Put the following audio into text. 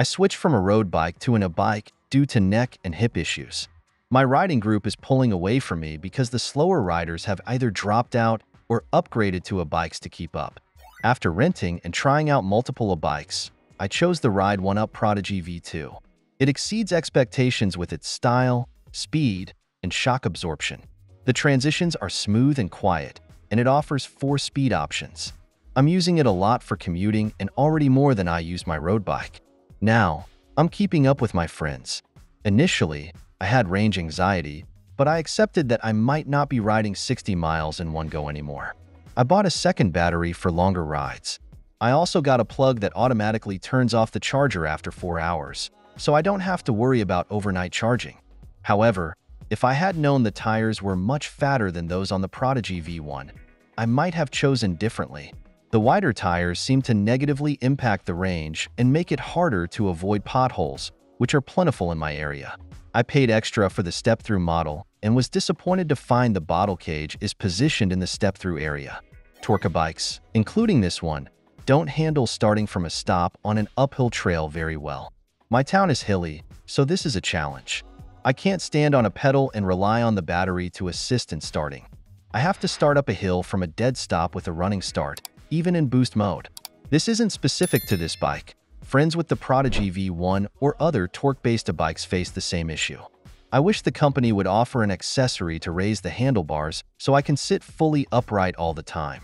I switched from a road bike to an e-bike due to neck and hip issues. My riding group is pulling away from me because the slower riders have either dropped out or upgraded to e-bikes to keep up. After renting and trying out multiple e-bikes, I chose the Ride1UP Prodigy V2. It exceeds expectations with its style, speed, and shock absorption. The transitions are smooth and quiet, and it offers four speed options. I'm using it a lot for commuting and already more than I use my road bike. Now, I'm keeping up with my friends. Initially, I had range anxiety, but I accepted that I might not be riding 60 miles in one go anymore. I bought a second battery for longer rides. I also got a plug that automatically turns off the charger after 4 hours, so I don't have to worry about overnight charging. However, if I had known the tires were much fatter than those on the Prodigy V1, I might have chosen differently. The wider tires seem to negatively impact the range and make it harder to avoid potholes, which are plentiful in my area. I paid extra for the step-through model and was disappointed to find the bottle cage is positioned in the step-through area. Torque bikes, including this one, don't handle starting from a stop on an uphill trail very well. My town is hilly, so this is a challenge. I can't stand on a pedal and rely on the battery to assist in starting. I have to start up a hill from a dead stop with a running start, even in boost mode. This isn't specific to this bike. Friends with the Prodigy V1 or other torque-based bikes face the same issue. I wish the company would offer an accessory to raise the handlebars so I can sit fully upright all the time.